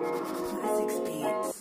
Classics Beats.